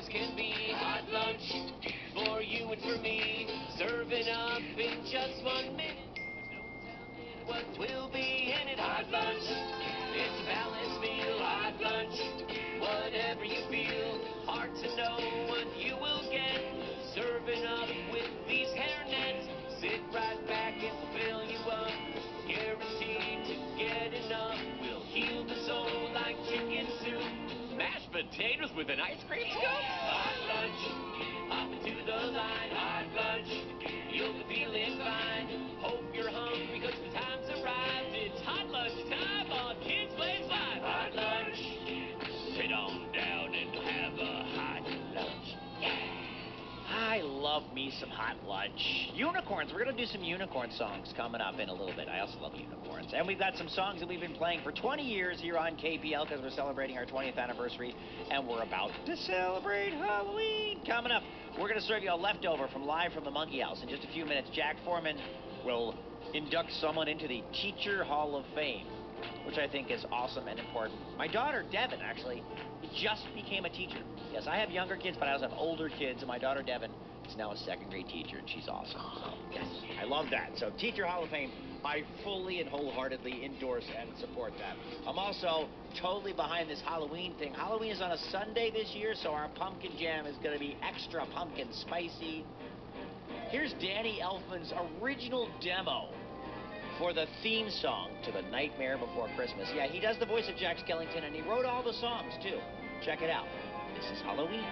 as can be. Hot lunch for you and for me. Serving up in just one minute. What will be with an ice cream scoop? Love me some hot lunch. Unicorns. We're going to do some unicorn songs coming up in a little bit. I also love unicorns. And we've got some songs that we've been playing for 20 years here on KPL because we're celebrating our 20th anniversary and we're about to celebrate Halloween. Coming up, we're going to serve you a leftover from Live from the Monkey House. In just a few minutes, Jack Forman will induct someone into the Teacher Hall of Fame, which I think is awesome and important. My daughter, Devin, actually, just became a teacher. Yes, I have younger kids, but I also have older kids, and my daughter, Devin, is now a second grade teacher, and she's awesome. So, yes, I love that. So, Teacher Hall of Fame, I fully and wholeheartedly endorse and support that. I'm also totally behind this Halloween thing. Halloween is on a Sunday this year, so our pumpkin jam is going to be extra pumpkin spicy. Here's Danny Elfman's original demo for the theme song to The Nightmare Before Christmas. Yeah, he does the voice of Jack Skellington, and he wrote all the songs, too. Check it out. This is Halloween.